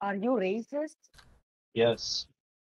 Are you racist? Yes.